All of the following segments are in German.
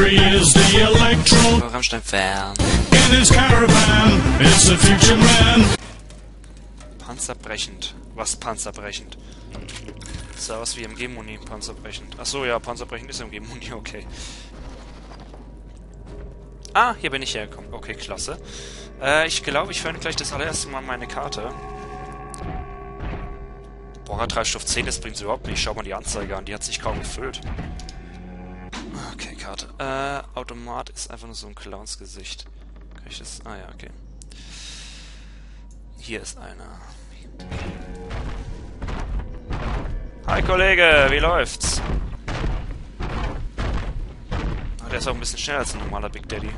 country is the electro. Rammstein-Fan. In his caravan, it's the future man. Panzerbrechend. Was panzerbrechend? Sah aus wie MG-Muni, panzerbrechend. Achso, ja, panzerbrechend ist MG-Muni, okay. Ah, hier bin ich hergekommen. Okay, klasse. Äh, ich glaube, ich verwende gleich das allererste Mal meine Karte. Boah, Treibstoff 10, das bringt überhaupt nicht. Schau mal die Anzeige an, die hat sich kaum gefüllt. Okay, Karte. Äh, Automat ist einfach nur so ein Clownsgesicht. Kann ich das... Ah ja, okay. Hier ist einer. Hi Kollege, wie läuft's? Ah, der ist auch ein bisschen schneller als ein normaler Big Daddy.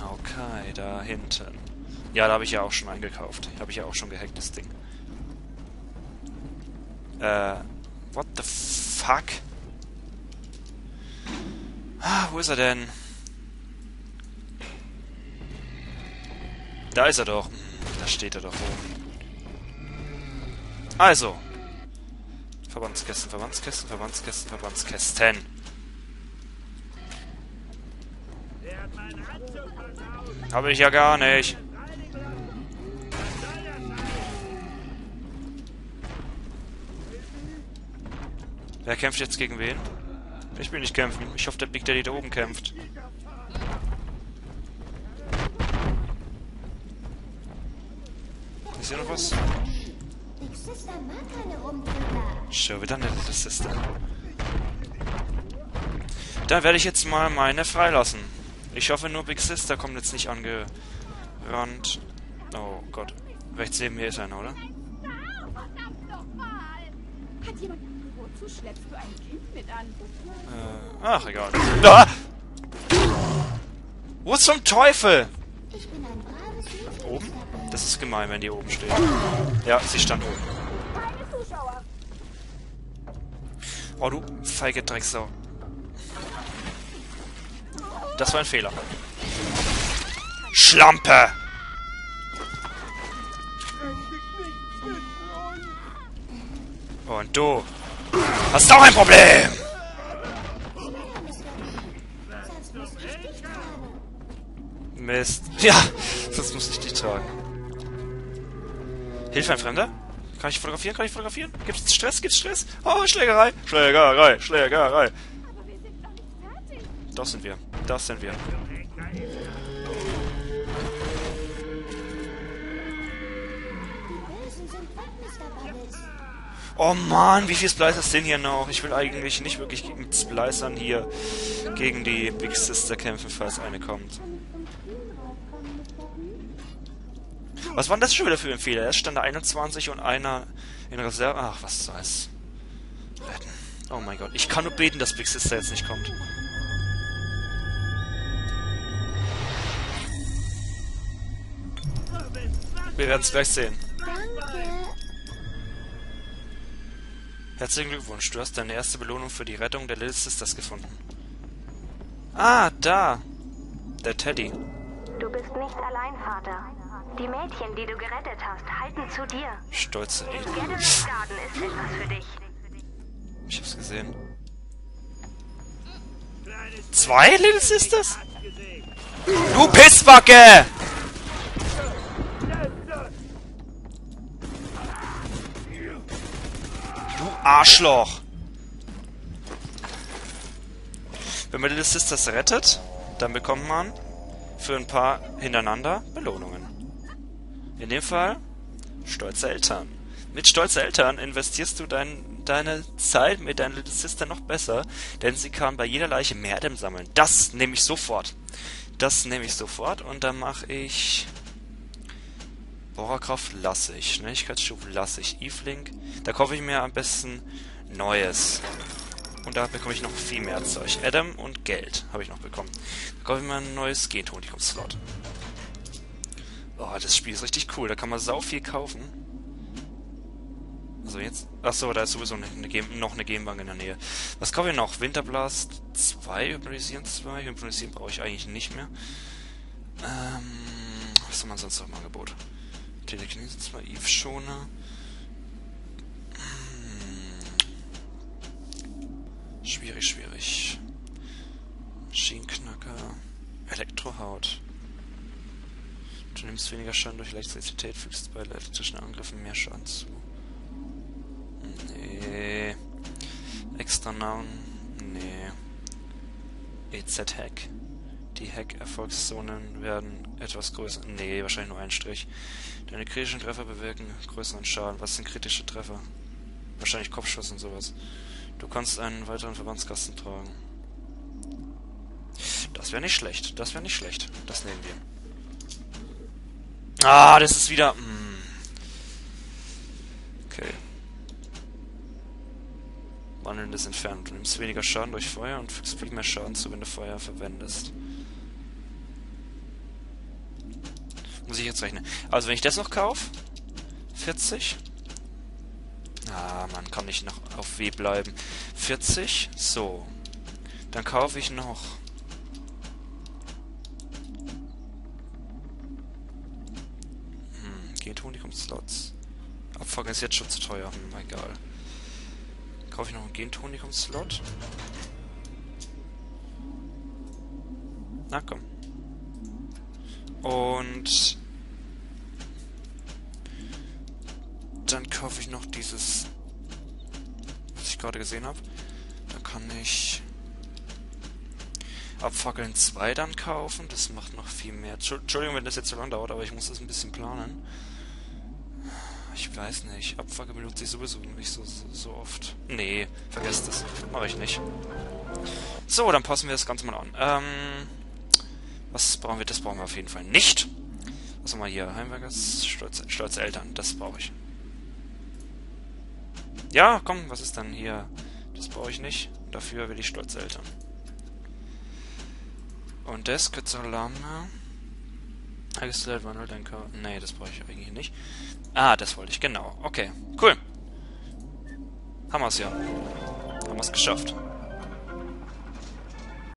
Okay, da hinten. Ja, da habe ich ja auch schon eingekauft. Habe ich ja auch schon gehackt, das Ding. Äh, what the fuck? Ah, wo ist er denn? Da ist er doch. Da steht er doch oben. Also. Verbandskästen, Verbandskästen, Verbandskästen, Verbandskästen. Habe ich ja gar nicht. Wer kämpft jetzt gegen wen? Ich will nicht kämpfen. Ich hoffe, der Big Daddy da oben kämpft. Ist hier noch was? Schon wieder eine Little Sister. Dann werde ich jetzt mal meine freilassen. Ich hoffe nur Big Sister kommt jetzt nicht angerannt. Oh Gott. Rechts neben mir ist einer, oder? Hat jemand... Wozu schleppst du ein Kind mit an? Äh, ach, egal. Da! Wo zum Teufel? Ich bin ein braves Mädchen. Oben? Das ist gemein, wenn die oben steht. Ja, sie stand oben. Keine Zuschauer! Oh, du feige Drecksau. Das war ein Fehler. Schlampe! Und du hast auch ein Problem! Mist. Ja, das muss ich dich tragen. Hilfe, ein Fremder? Kann ich fotografieren? Kann ich fotografieren? Gibt's Stress? Gibt's Stress? Oh, Schlägerei! Schlägerei! Schlägerei! Aber wir sind noch nicht fertig. Das sind wir. Das sind wir. Oh man, wie viele Splicers sind hier noch? Ich will eigentlich nicht wirklich gegen Splicern hier gegen die Big Sister kämpfen, falls eine kommt. Was waren das schon wieder für ein Fehler? Erst stand da 21 und einer in Reserve. Ach, was soll's. Retten. Oh mein Gott. Ich kann nur beten, dass Big Sister jetzt nicht kommt. Wir werden es gleich sehen. Herzlichen Glückwunsch, du hast deine erste Belohnung für die Rettung der Little Sisters gefunden. Ah, da. Der Teddy. Du bist nicht allein, Vater. Die Mädchen, die du gerettet hast, halten zu dir. Stolze. General's Garden ist etwas für dich. Ich hab's gesehen. Zwei Little Sisters? Du Pissbacke! Arschloch! Wenn man Little Sisters rettet, dann bekommt man für ein paar hintereinander Belohnungen. In dem Fall stolze Eltern. Mit stolze Eltern investierst du dein, deine Zeit mit deiner Little Sister noch besser, denn sie kann bei jeder Leiche mehr Adam sammeln. Das nehme ich sofort. Das nehme ich sofort und dann mache ich... Bohrerkraft lasse ich. Schnelligkeitsstufe lasse ich. Eve-Link. Da kaufe ich mir am besten Neues. Und da bekomme ich noch viel mehr Zeug. Adam und Geld habe ich noch bekommen. Da kaufe ich mir ein neues Gentonikum-Slot. Oh, das Spiel ist richtig cool. Da kann man sau viel kaufen. Also jetzt... Achso, da ist sowieso eine, eine noch eine Gamebank in der Nähe. Was kaufe ich noch? Winterblast 2, Hypnotisieren 2. Hypnotisieren brauche ich eigentlich nicht mehr. Ähm... Was haben wir sonst noch im Angebot? Telekinese 2, Eve Schoner. Hm. Schwierig, schwierig. Schienenknacker. Elektrohaut. Du nimmst weniger Schaden durch Elektrizität, fügst bei elektrischen Angriffen mehr Schaden zu. Nee. Extra Namen? Nee. EZ-Hack. Die Hack-Erfolgszonen werden etwas größer. Nee, wahrscheinlich nur ein Strich. Deine kritischen Treffer bewirken größeren Schaden. Was sind kritische Treffer? Wahrscheinlich Kopfschuss und sowas. Du kannst einen weiteren Verbandskasten tragen. Das wäre nicht schlecht. Das wäre nicht schlecht. Das nehmen wir. Ah, das ist wieder... Hm. Okay. Wandelndes Entfernen. Du nimmst weniger Schaden durch Feuer und fügst viel mehr Schaden zu, wenn du Feuer verwendest. Muss ich jetzt rechnen. Also wenn ich das noch kaufe... 40... Ah, man kann nicht noch auf W bleiben. 40, so. Dann kaufe ich noch... Hm, Gentonikum-Slots. Abfuck ist jetzt schon zu teuer. Hm, egal. Kaufe ich noch einen Gentonikum-Slot? Na komm. Und dann kaufe ich noch dieses, was ich gerade gesehen habe. Da kann ich Abfackeln 2 dann kaufen. Das macht noch viel mehr. Entschuldigung, wenn das jetzt so lang dauert, aber ich muss das ein bisschen planen. Ich weiß nicht. Abfackel benutze ich sowieso nicht so, so, so oft. Nee, vergesst es. Mache ich nicht. So, dann passen wir das Ganze mal an. Ähm, was brauchen wir? Das brauchen wir auf jeden Fall nicht. Was haben wir hier? Heimwerkers, stolze, stolze Eltern. Das brauche ich. Ja, komm, was ist dann hier? Das brauche ich nicht. Dafür will ich stolze Eltern. Und das, kürzere Lame. Eingestellt Wandeldenker. Nee, das brauche ich eigentlich nicht. Ah, das wollte ich, genau. Okay, cool. Haben wir es ja. Haben wir es geschafft.